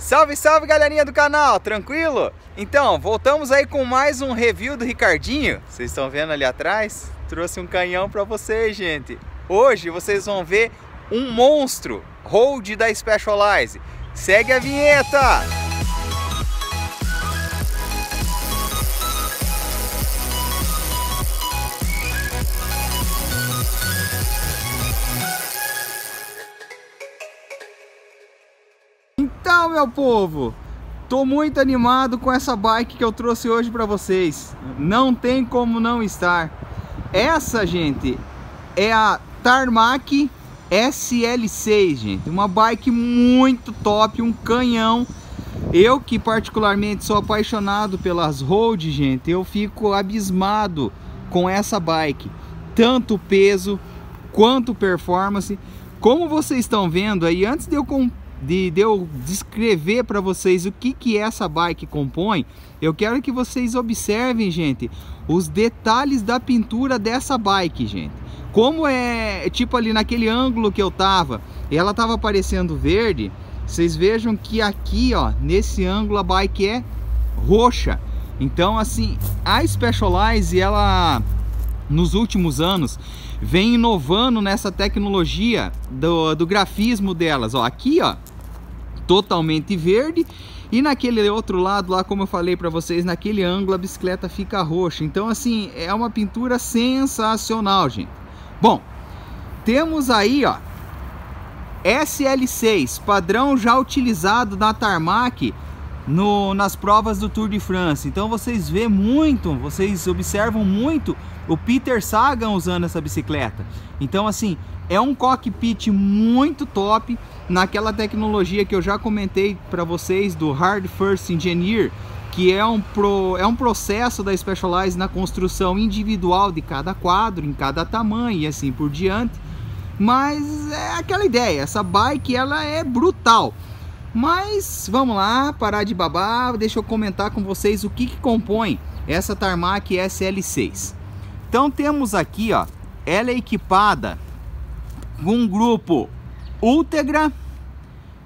Salve, salve galerinha do canal, tranquilo? Então, voltamos aí com mais um review do Ricardinho Vocês estão vendo ali atrás? Trouxe um canhão para vocês, gente Hoje vocês vão ver um monstro, Hold da Specialized Segue a vinheta! Então, meu povo, tô muito animado com essa bike que eu trouxe hoje para vocês. Não tem como não estar. Essa, gente, é a Tarmac SL6, gente. Uma bike muito top, um canhão. Eu que particularmente sou apaixonado pelas road, gente, eu fico abismado com essa bike. Tanto peso quanto performance. Como vocês estão vendo aí, antes de eu de, de eu descrever para vocês o que, que essa bike compõe, eu quero que vocês observem, gente, os detalhes da pintura dessa bike, gente. Como é, tipo ali naquele ângulo que eu tava, ela tava aparecendo verde, vocês vejam que aqui, ó, nesse ângulo a bike é roxa. Então, assim, a Specialized, ela, nos últimos anos, vem inovando nessa tecnologia do, do grafismo delas. Ó, aqui, ó, totalmente verde e naquele outro lado lá, como eu falei para vocês, naquele ângulo a bicicleta fica roxa. Então assim, é uma pintura sensacional, gente. Bom, temos aí, ó, SL6, padrão já utilizado na Tarmac no, nas provas do Tour de France. Então vocês vê muito, vocês observam muito o Peter Sagan usando essa bicicleta. Então assim, é um cockpit muito top naquela tecnologia que eu já comentei para vocês do Hard First Engineer, que é um, pro, é um processo da Specialized na construção individual de cada quadro, em cada tamanho e assim por diante. Mas é aquela ideia, essa bike ela é brutal. Mas vamos lá, parar de babar, deixa eu comentar com vocês o que, que compõe essa Tarmac SL6. Então temos aqui, ó, ela é equipada um grupo Ultegra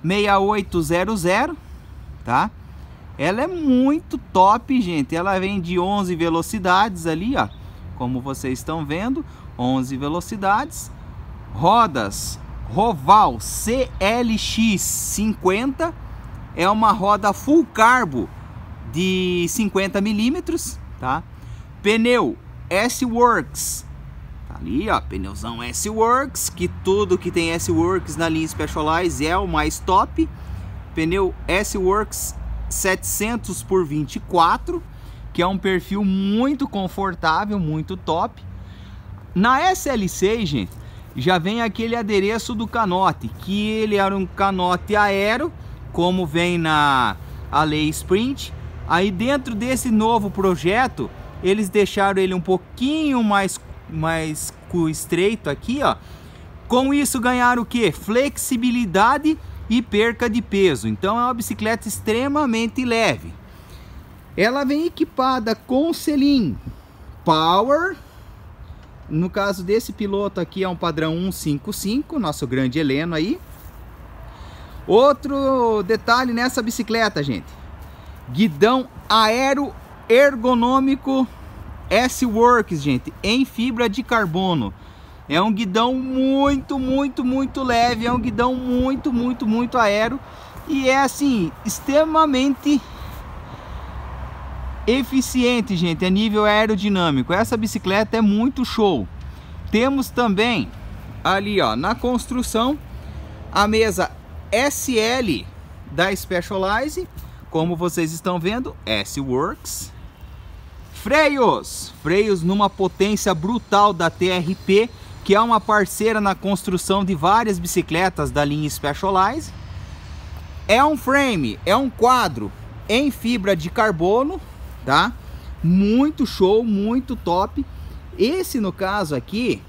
6800, tá? Ela é muito top, gente. Ela vem de 11 velocidades ali, ó. Como vocês estão vendo, 11 velocidades. Rodas Roval CLX 50. É uma roda full carbo de 50 milímetros, tá? Pneu S-Works ali, ó, pneuzão S-Works, que tudo que tem S-Works na linha Specialized é o mais top. Pneu S-Works 700 por 24, que é um perfil muito confortável, muito top. Na SL6, gente, já vem aquele adereço do canote, que ele era um canote aero, como vem na a lei Sprint. Aí dentro desse novo projeto, eles deixaram ele um pouquinho mais mais estreito aqui, ó. Com isso ganhar o que? Flexibilidade e perca de peso. Então é uma bicicleta extremamente leve. Ela vem equipada com selim Power. No caso desse piloto aqui é um padrão 155, nosso grande Heleno aí. Outro detalhe nessa bicicleta, gente. Guidão aero ergonômico S-Works, gente, em fibra de carbono. É um guidão muito, muito, muito leve, é um guidão muito, muito, muito aero e é assim, extremamente eficiente, gente, a nível aerodinâmico. Essa bicicleta é muito show. Temos também ali, ó, na construção a mesa SL da Specialized, como vocês estão vendo, S-Works Freios, freios numa potência brutal da TRP, que é uma parceira na construção de várias bicicletas da linha Specialized. É um frame, é um quadro em fibra de carbono, tá? Muito show, muito top. Esse no caso aqui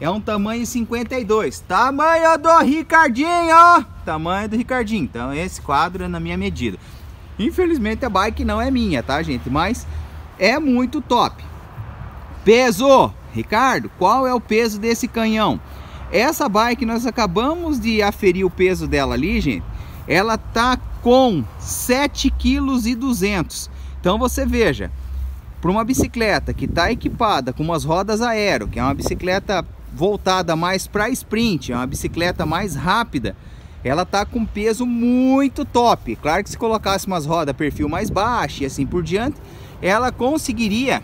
é um tamanho 52, tamanho do Ricardinho, tamanho do Ricardinho. Então esse quadro é na minha medida. Infelizmente a bike não é minha, tá gente? Mas é muito top. Peso, Ricardo, qual é o peso desse canhão? Essa bike nós acabamos de aferir o peso dela ali, gente. Ela tá com 7 kg 200. Então você veja, para uma bicicleta que está equipada com umas rodas aero, que é uma bicicleta voltada mais para sprint, é uma bicicleta mais rápida, ela tá com peso muito top. Claro que se colocasse umas rodas perfil mais baixo e assim por diante, ela conseguiria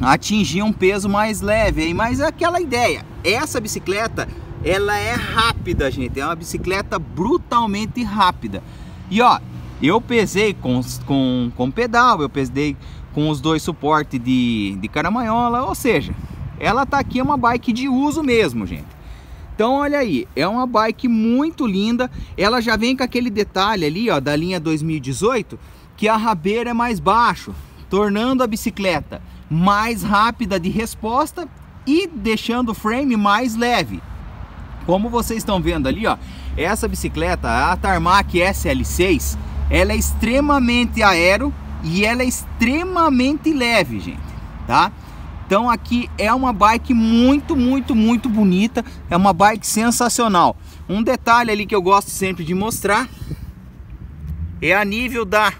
atingir um peso mais leve, mas é aquela ideia. Essa bicicleta, ela é rápida, gente, é uma bicicleta brutalmente rápida. E ó, eu pesei com, com, com pedal, eu pesei com os dois suportes de, de caramanhola, ou seja, ela tá aqui é uma bike de uso mesmo, gente. Então olha aí, é uma bike muito linda, ela já vem com aquele detalhe ali, ó, da linha 2018, que a rabeira é mais baixo, tornando a bicicleta mais rápida de resposta e deixando o frame mais leve. Como vocês estão vendo ali, ó, essa bicicleta, a Tarmac SL6, ela é extremamente aero e ela é extremamente leve, gente, tá? Então aqui é uma bike muito, muito, muito bonita, é uma bike sensacional. Um detalhe ali que eu gosto sempre de mostrar é a nível da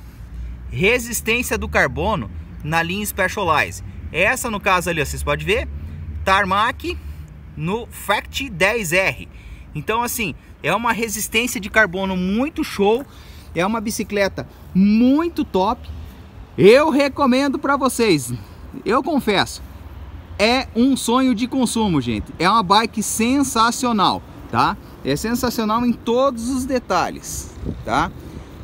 resistência do carbono na linha Specialized. Essa no caso ali, vocês podem ver, Tarmac no Fact 10R. Então assim, é uma resistência de carbono muito show, é uma bicicleta muito top. Eu recomendo para vocês, eu confesso, é um sonho de consumo, gente. É uma bike sensacional, tá? É sensacional em todos os detalhes, tá?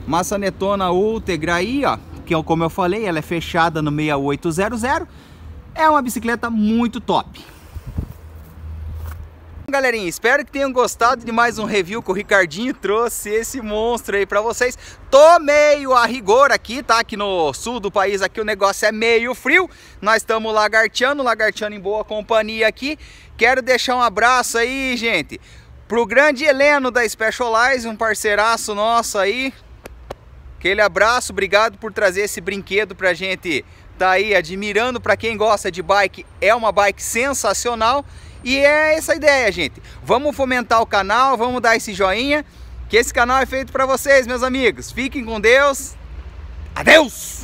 Maçanetona Ultegra aí, ó, que é como eu falei, ela é fechada no 6800. É uma bicicleta muito top. Galerinha, espero que tenham gostado de mais um review que o Ricardinho trouxe esse monstro aí pra vocês. Tô meio a rigor aqui, tá? Aqui no sul do país aqui o negócio é meio frio. Nós estamos lagarteando, lagarteando em boa companhia aqui. Quero deixar um abraço aí, gente, pro grande Heleno da Specialize, um parceiraço nosso aí. Aquele abraço, obrigado por trazer esse brinquedo pra gente tá aí admirando. Pra quem gosta de bike, é uma bike sensacional. E é essa a ideia, gente. Vamos fomentar o canal, vamos dar esse joinha, que esse canal é feito para vocês, meus amigos. Fiquem com Deus. Adeus!